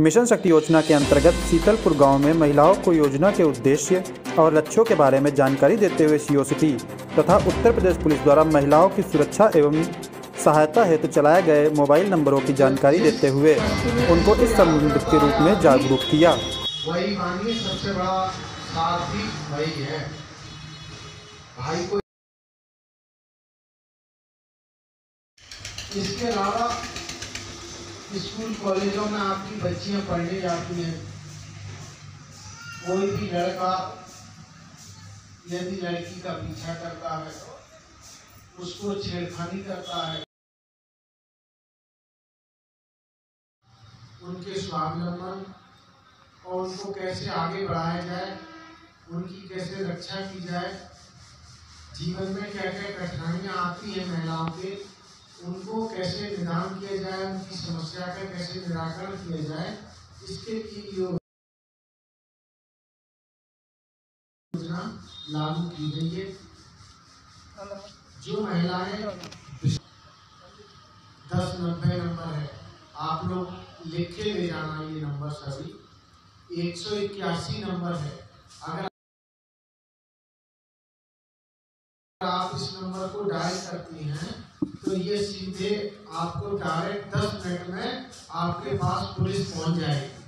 Mission शक्ति योजना के अंतर्गत शीतलपुर गाँव में महिलाओं को योजना के उद्देश्य और लक्ष्यों के बारे में जानकारी देते हुए सीओ सिटी तथा उत्तर प्रदेश पुलिस द्वारा महिलाओं की सुरक्षा एवं सहायता हेतु तो चलाए गए मोबाइल नंबरों की जानकारी देते हुए उनको इस संबंध के रूप में जागरूक किया। इसके अलावा स्कूल कॉलेजों में आपकी बच्चियाँ पढ़ने जाती हैं। कोई भी लड़का यदि लड़की का पीछा करता है, उसको छेड़खानी करता है, उनके स्वावलंबन और उनको कैसे आगे बढ़ाया जाए, उनकी कैसे रक्षा की जाए, जीवन में क्या क्या कठिनाइयाँ आती हैं महिलाओं के कैसे निदान किया जाए उनकी समस्या का कैसे निराकरण किया जाए इसके लिए योजना लागू की गई है। जो महिलाएँ दस नब्बे नंबर है आप लोग लिख के ले जाना ये नंबर सभी। एक सौ इक्यासी नंबर है। अगर आप इस नंबर को डायल करती हैं तो ये सीधे आपको डायरेक्ट दस मिनट में आपके पास पुलिस पहुँच जाएगी।